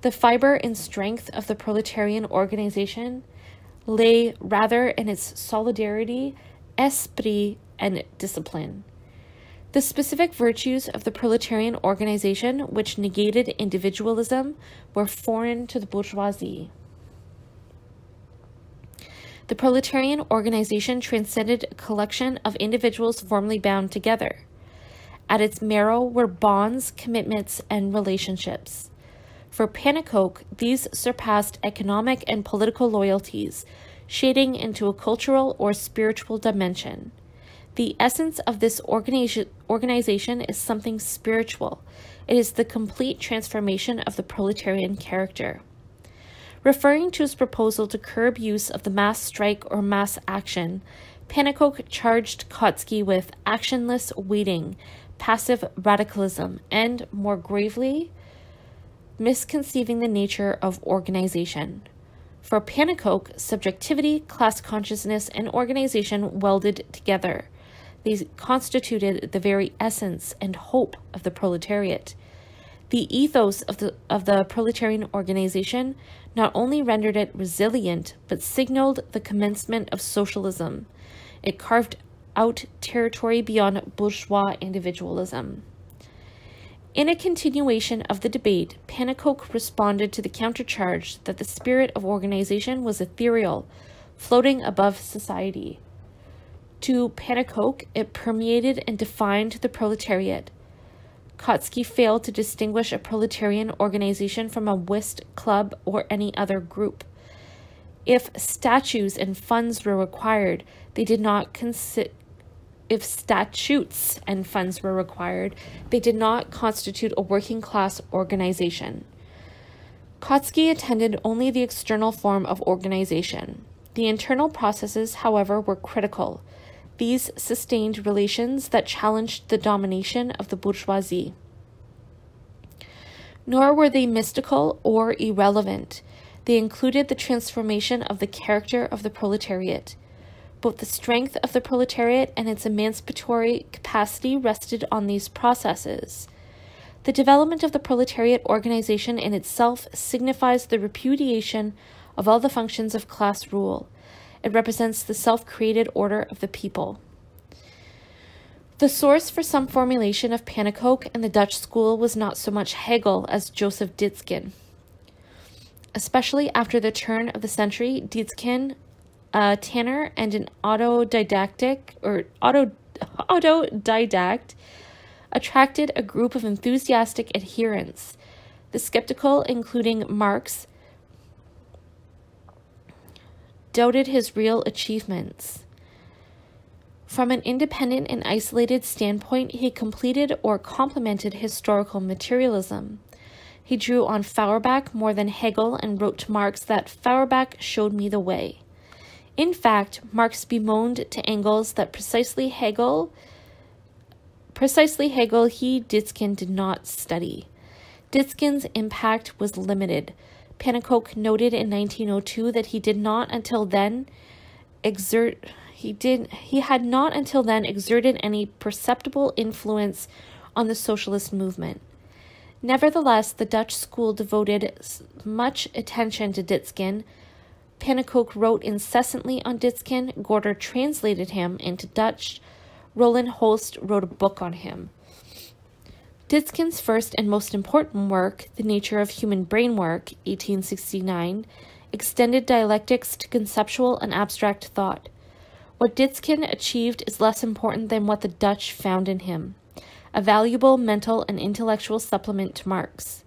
The fiber and strength of the proletarian organization lay rather in its solidarity, esprit, and discipline. The specific virtues of the proletarian organization, which negated individualism, were foreign to the bourgeoisie. The proletarian organization transcended a collection of individuals formally bound together. At its marrow were bonds, commitments, and relationships. For Pannekoek, these surpassed economic and political loyalties, shading into a cultural or spiritual dimension. The essence of this organiza- organization is something spiritual. It is the complete transformation of the proletarian character. Referring to his proposal to curb use of the mass strike or mass action, Pannekoek charged Kautsky with actionless waiting, passive radicalism, and, more gravely, misconceiving the nature of organization. For Pannekoek, subjectivity, class consciousness, and organization welded together. These constituted the very essence and hope of the proletariat. The ethos of the, of the proletarian organization not only rendered it resilient, but signaled the commencement of socialism. It carved out territory beyond bourgeois individualism. In a continuation of the debate, Pannekoek responded to the countercharge that the spirit of organization was ethereal, floating above society. To Pannekoek, it permeated and defined the proletariat. Kautsky failed to distinguish a proletarian organization from a whist club or any other group. If statues and funds were required, they did not consider if statutes and funds were required, they did not constitute a working class organization. Kautsky attended only the external form of organization. The internal processes, however, were critical. These sustained relations that challenged the domination of the bourgeoisie. Nor were they mystical or irrelevant. They included the transformation of the character of the proletariat. Both the strength of the proletariat and its emancipatory capacity rested on these processes. The development of the proletariat organization in itself signifies the repudiation of all the functions of class rule. It represents the self created order of the people. The source for some formulation of Pannekoek and the Dutch school was not so much Hegel as Joseph Dietzgen. Especially after the turn of the century, Dietzgen a tanner and an autodidactic or auto autodidact attracted a group of enthusiastic adherents. The skeptical, including Marx, doubted his real achievements. From an independent and isolated standpoint, he completed or complemented historical materialism. He drew on Feuerbach more than Hegel and wrote to Marx that Feuerbach showed me the way. In fact, Marx bemoaned to Engels that precisely Hegel precisely Hegel he Dietzgen did not study. Dietzgen's impact was limited. Pannekoek noted in 1902 that he did not until then exert he did he had not until then exerted any perceptible influence on the socialist movement. Nevertheless, the Dutch school devoted much attention to Dietzgen, Pannekoek wrote incessantly on Dietzgen. Gorter translated him into Dutch. Roland Holst wrote a book on him. Dietzgen's first and most important work, The Nature of Human Brain Work, 1869, extended dialectics to conceptual and abstract thought. What Dietzgen achieved is less important than what the Dutch found in him a valuable mental and intellectual supplement to Marx.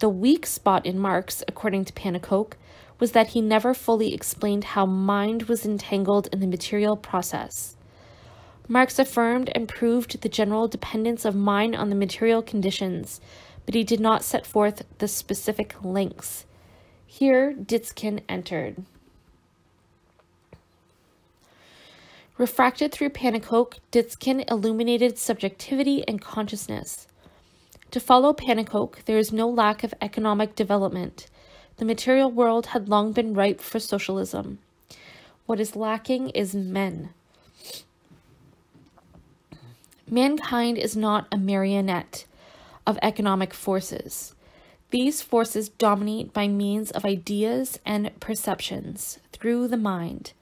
The weak spot in Marx, according to Pannekoek, was that he never fully explained how mind was entangled in the material process. Marx affirmed and proved the general dependence of mind on the material conditions, but he did not set forth the specific links. Here, Dietzgen entered. Refracted through Pannekoek, Dietzgen illuminated subjectivity and consciousness. To follow Pannekoek, there is no lack of economic development. The material world had long been ripe for socialism. What is lacking is men. Mankind is not a marionette of economic forces. These forces dominate by means of ideas and perceptions through the mind.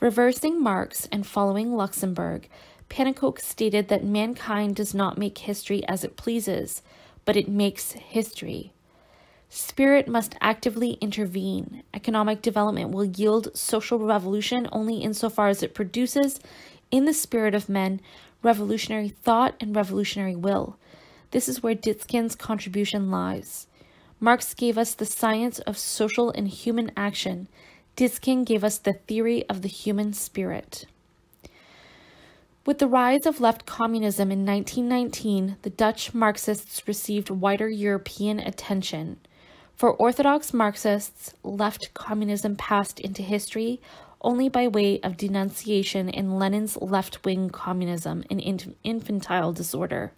Reversing Marx and following Luxemburg, Pannekoek stated that mankind does not make history as it pleases, but it makes history. Spirit must actively intervene. Economic development will yield social revolution only insofar as it produces, in the spirit of men, revolutionary thought and revolutionary will. This is where Dietzgen's contribution lies. Marx gave us the science of social and human action. Dietzgen gave us the theory of the human spirit. With the rise of left communism in 1919, the Dutch Marxists received wider European attention. For Orthodox Marxists, left communism passed into history only by way of denunciation in Lenin's left wing communism and infantile disorder.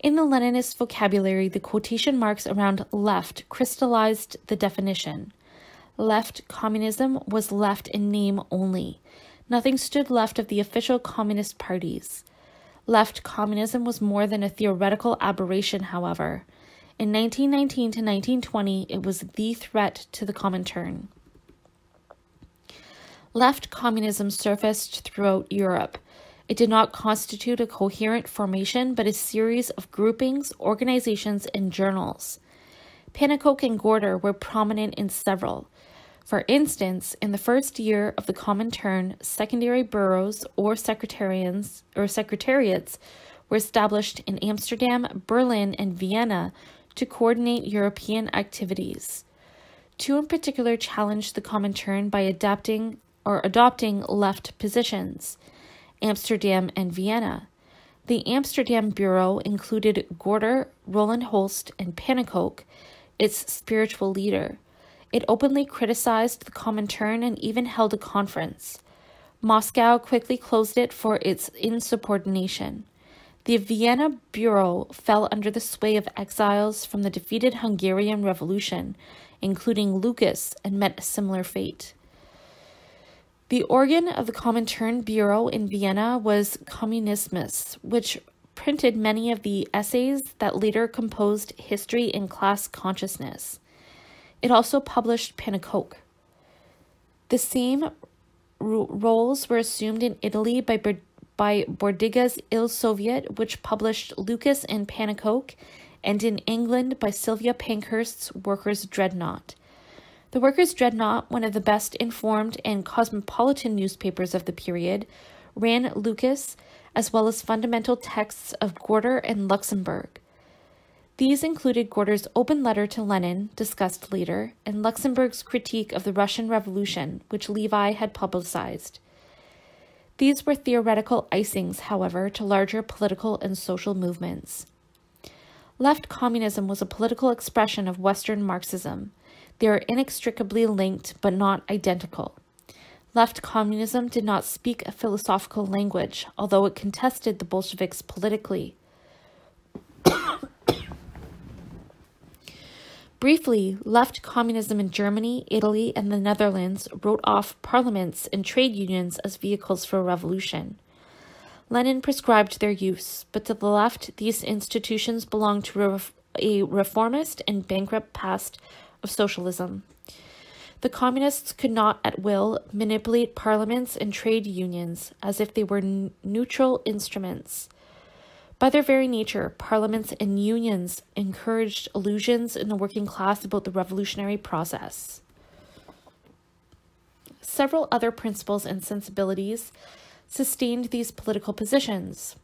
In the Leninist vocabulary, the quotation marks around left crystallized the definition. Left communism was left in name only. Nothing stood left of the official communist parties. Left communism was more than a theoretical aberration, however. In 1919 to 1920, it was the threat to the Comintern. Left communism surfaced throughout Europe. It did not constitute a coherent formation, but a series of groupings, organizations, and journals. Pannekoek and Gorter were prominent in several. For instance, in the first year of the Comintern, secondary boroughs or secretariats were established in Amsterdam, Berlin, and Vienna to coordinate European activities. Two in particular challenged the Comintern by adapting or adopting left positions Amsterdam and Vienna. The Amsterdam Bureau included Gorter, Roland Holst, and Pannekoek, its spiritual leader. It openly criticized the Comintern and even held a conference. Moscow quickly closed it for its insubordination. The Vienna Bureau fell under the sway of exiles from the defeated Hungarian Revolution, including Lukács, and met a similar fate. The organ of the Comintern Bureau in Vienna was Communismus, which printed many of the essays that later composed History and Class Consciousness. It also published Pannekoek. The same roles were assumed in Italy by, by Bordiga's Il Soviet, which published Lukács and Pannekoek, and in England by Sylvia Pankhurst's Workers' Dreadnought. The Workers' Dreadnought, one of the best informed and cosmopolitan newspapers of the period, ran Lukács as well as fundamental texts of Gorter and Luxemburg. These included Gorter's open letter to Lenin, discussed later, and Luxemburg's critique of the Russian Revolution, which Levi had publicized. These were theoretical icings, however, to larger political and social movements. Left communism was a political expression of Western Marxism. They are inextricably linked but not identical. Left communism did not speak a philosophical language, although it contested the Bolsheviks politically. Briefly, left communism in Germany, Italy, and the Netherlands wrote off parliaments and trade unions as vehicles for revolution. Lenin prescribed their use, but to the left, these institutions belonged to a reformist and bankrupt past of socialism. The communists could not at will manipulate parliaments and trade unions as if they were neutral instruments. By their very nature, parliaments and unions encouraged illusions in the working class about the revolutionary process. Several other principles and sensibilities sustained these political positions.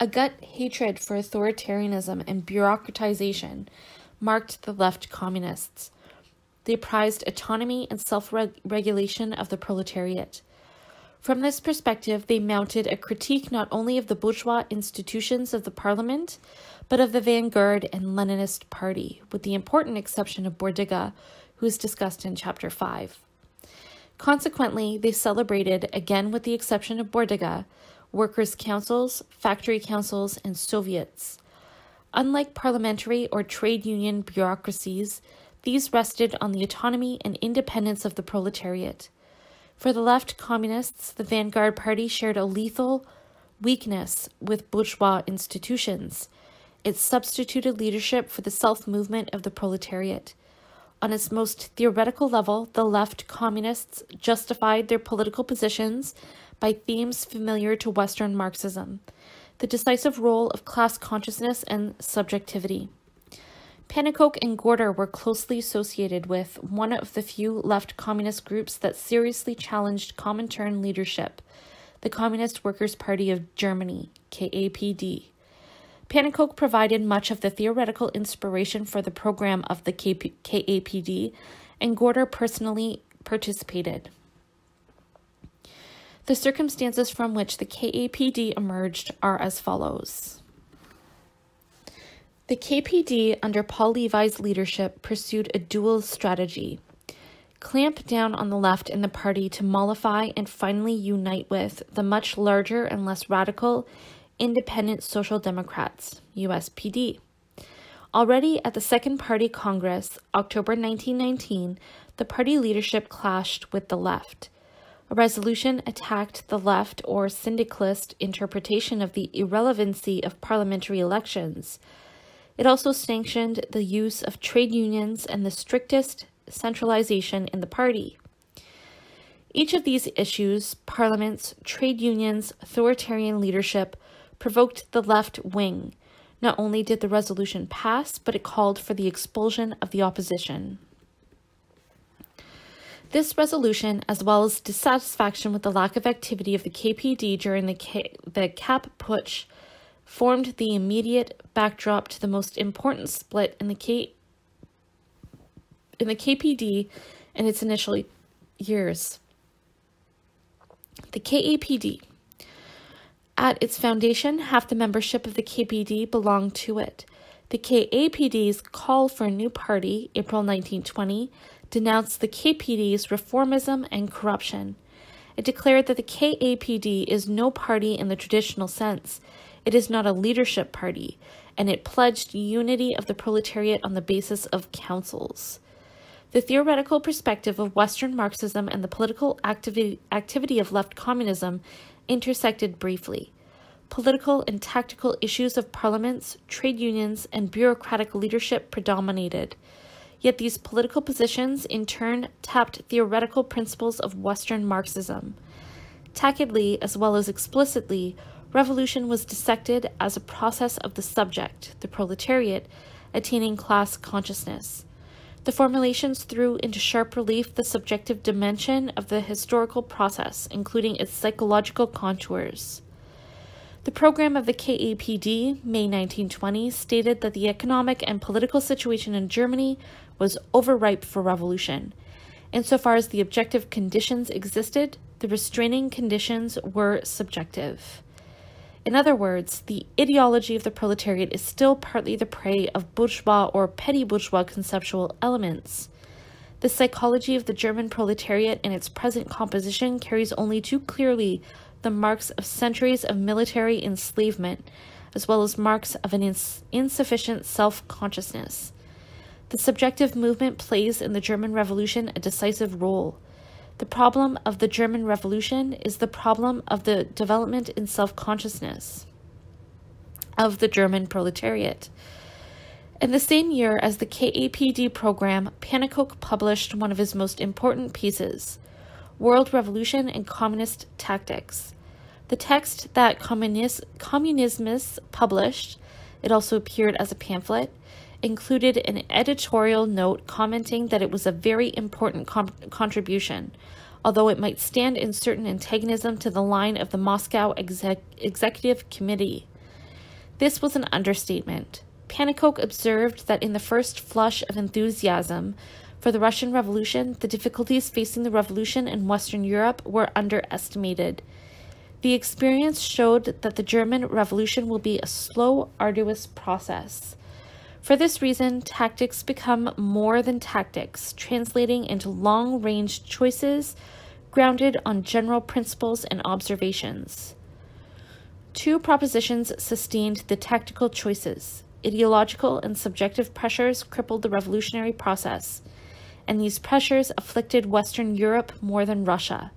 A gut hatred for authoritarianism and bureaucratization marked the left communists. They prized autonomy and self regulation of the proletariat. From this perspective, they mounted a critique not only of the bourgeois institutions of the parliament, but of the vanguard and Leninist party, with the important exception of Bordiga, who is discussed in Chapter 5. Consequently, they celebrated, again with the exception of Bordiga, workers' councils, factory councils, and Soviets, Unlike parliamentary or trade union bureaucracies, these rested on the autonomy and independence of the proletariat. For the left communists, the vanguard party shared a lethal weakness with bourgeois institutions. It substituted leadership for the self movement of the proletariat. On its most theoretical level, the left communists justified their political positions by themes familiar to Western Marxism the decisive role of class consciousness and subjectivity. Pannekoek and Gorter were closely associated with one of the few left communist groups that seriously challenged Comintern leadership, the Communist Workers' Party of Germany, KAPD. Pannekoek provided much of the theoretical inspiration for the program of the KP- KAPD, and Gorter personally participated. The circumstances from which the KAPD emerged are as follows. The KPD, under Paul Levi's leadership, pursued a dual strategy clamp down on the left in the party to mollify and finally unite with the much larger and less radical Independent Social Democrats, USPD. Already at the Second Party Congress, October 1919, the party leadership clashed with the left. A resolution attacked the left or syndicalist interpretation of the irrelevancy of parliamentary elections. It also sanctioned the use of trade unions and the strictest centralization in the party. Each of these issues, parliaments, trade unions, authoritarian leadership, provoked the left wing. Not only did the resolution pass, but it called for the expulsion of the opposition. This resolution, as well as dissatisfaction with the lack of activity of the KPD during the, K- the Kapp Putsch, formed the immediate backdrop to the most important split in the K- in the KPD in its initial years. The KAPD. At its foundation, half the membership of the KPD belonged to it. The KAPD's call for a new party, April 1920, denounced the KPD's reformism and corruption. It declared that the KAPD is no party in the traditional sense. It is not a leadership party, and it pledged unity of the proletariat on the basis of councils. The theoretical perspective of Western Marxism and the political activi- activity of left communism intersected briefly. Political and tactical issues of parliaments, trade unions, and bureaucratic leadership predominated. Yet these political positions, in turn, tapped theoretical principles of Western Marxism. Tacitly, as well as explicitly, revolution was dissected as a process of the subject, the proletariat, attaining class consciousness. The formulations threw into sharp relief the subjective dimension of the historical process, including its psychological contours. The program of the KAPD, May 1920, stated that the economic and political situation in Germany was overripe for revolution. Insofar as the objective conditions existed, the restraining conditions were subjective. In other words, the ideology of the proletariat is still partly the prey of bourgeois or petty bourgeois conceptual elements. The psychology of the German proletariat in its present composition carries only too clearly the marks of centuries of military enslavement, as well as marks of an ins- insufficient self consciousness. The subjective movement plays in the German Revolution a decisive role. The problem of the German Revolution is the problem of the development in self consciousness of the German proletariat. In the same year as the KAPD program, Pannekoek published one of his most important pieces, World Revolution and Communist Tactics. The text that Communis- Communismus published, it also appeared as a pamphlet, included an editorial note commenting that it was a very important contribution, although it might stand in certain antagonism to the line of the Moscow exec- Executive Committee. This was an understatement. Pannekoek observed that in the first flush of enthusiasm for the Russian Revolution, the difficulties facing the revolution in Western Europe were underestimated. The experience showed that the German Revolution will be a slow, arduous process. For this reason, tactics become more than tactics, translating into long range choices grounded on general principles and observations. Two propositions sustained the tactical choices. Ideological and subjective pressures crippled the revolutionary process, and these pressures afflicted Western Europe more than Russia.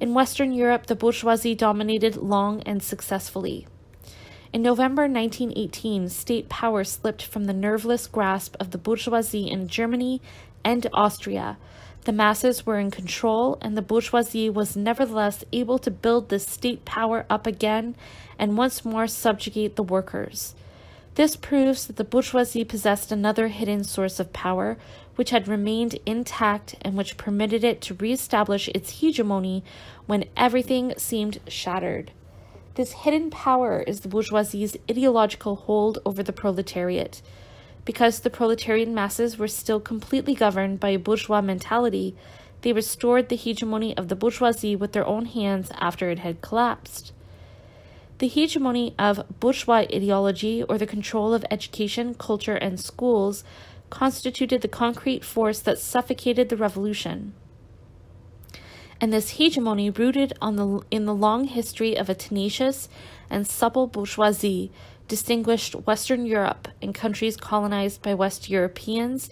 In Western Europe, the bourgeoisie dominated long and successfully. In November 1918, state power slipped from the nerveless grasp of the bourgeoisie in Germany and Austria. The masses were in control, and the bourgeoisie was nevertheless able to build this state power up again and once more subjugate the workers. This proves that the bourgeoisie possessed another hidden source of power, which had remained intact and which permitted it to reestablish its hegemony when everything seemed shattered. This hidden power is the bourgeoisie's ideological hold over the proletariat. Because the proletarian masses were still completely governed by a bourgeois mentality, they restored the hegemony of the bourgeoisie with their own hands after it had collapsed. The hegemony of bourgeois ideology, or the control of education, culture, and schools, constituted the concrete force that suffocated the revolution. And this hegemony, rooted on the, in the long history of a tenacious and supple bourgeoisie, distinguished Western Europe and countries colonized by West Europeans,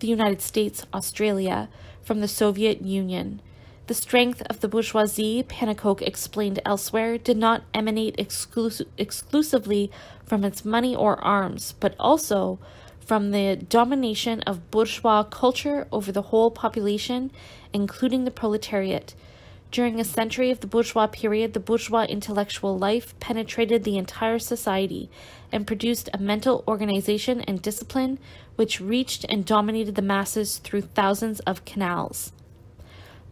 the United States, Australia, from the Soviet Union. The strength of the bourgeoisie, Pannekoek explained elsewhere, did not emanate exclus- exclusively from its money or arms, but also from the domination of bourgeois culture over the whole population, including the proletariat. During a century of the bourgeois period, the bourgeois intellectual life penetrated the entire society and produced a mental organization and discipline which reached and dominated the masses through thousands of canals.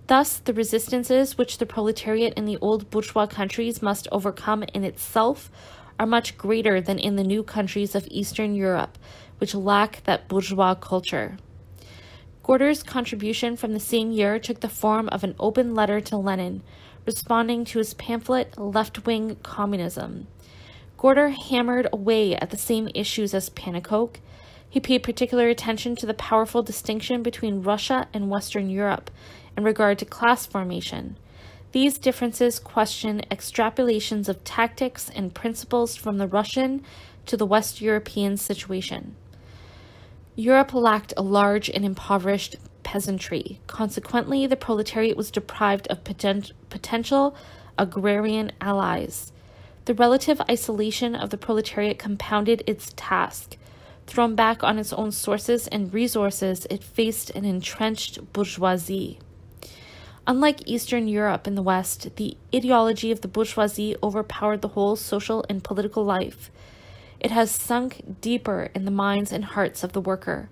Thus, the resistances which the proletariat in the old bourgeois countries must overcome in itself are much greater than in the new countries of Eastern Europe, which lack that bourgeois culture. Gorter's contribution from the same year took the form of an open letter to Lenin, responding to his pamphlet Left Wing Communism. Gorter hammered away at the same issues as Pannekoek. He paid particular attention to the powerful distinction between Russia and Western Europe in regard to class formation. These differences question extrapolations of tactics and principles from the Russian to the West European situation. Europe lacked a large and impoverished peasantry. Consequently, the proletariat was deprived of poten- potential agrarian allies. The relative isolation of the proletariat compounded its task. Thrown back on its own sources and resources, it faced an entrenched bourgeoisie. Unlike Eastern Europe and the West, the ideology of the bourgeoisie overpowered the whole social and political life. It has sunk deeper in the minds and hearts of the worker.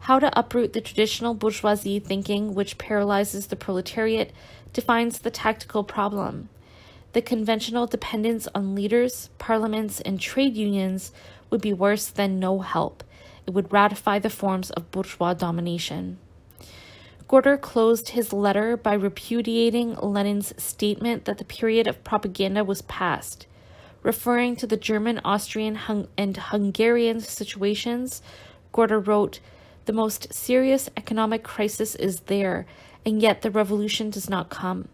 How to uproot the traditional bourgeoisie thinking which paralyzes the proletariat defines the tactical problem. The conventional dependence on leaders, parliaments, and trade unions would be worse than no help. It would ratify the forms of bourgeois domination. Gorter closed his letter by repudiating Lenin's statement that the period of propaganda was past. Referring to the German, Austrian, hung- and Hungarian situations, Gorter wrote, The most serious economic crisis is there, and yet the revolution does not come.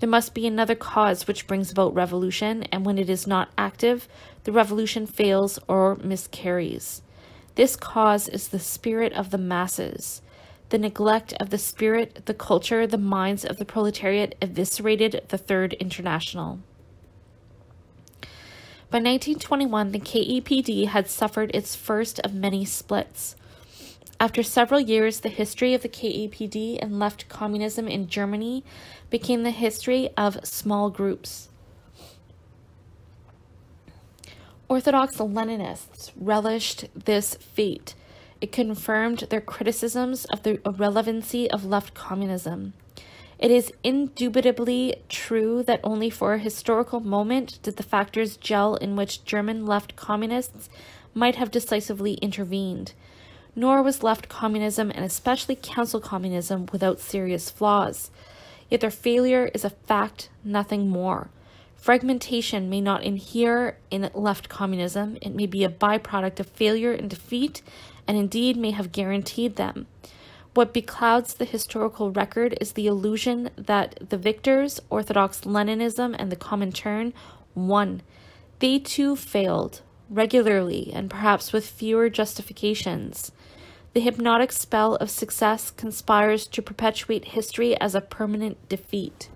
There must be another cause which brings about revolution, and when it is not active, the revolution fails or miscarries. This cause is the spirit of the masses. The neglect of the spirit, the culture, the minds of the proletariat eviscerated the Third International. By 1921, the KAPD had suffered its first of many splits. After several years, the history of the KAPD and left communism in Germany became the history of small groups. Orthodox Leninists relished this fate it confirmed their criticisms of the irrelevancy of left communism. It is indubitably true that only for a historical moment did the factors gel in which German left communists might have decisively intervened. Nor was left communism, and especially council communism, without serious flaws. Yet their failure is a fact, nothing more. Fragmentation may not inhere in left communism, it may be a byproduct of failure and defeat, and indeed may have guaranteed them. What beclouds the historical record is the illusion that the victors, Orthodox Leninism and the Common Comintern, won. They too failed, regularly and perhaps with fewer justifications. The hypnotic spell of success conspires to perpetuate history as a permanent defeat.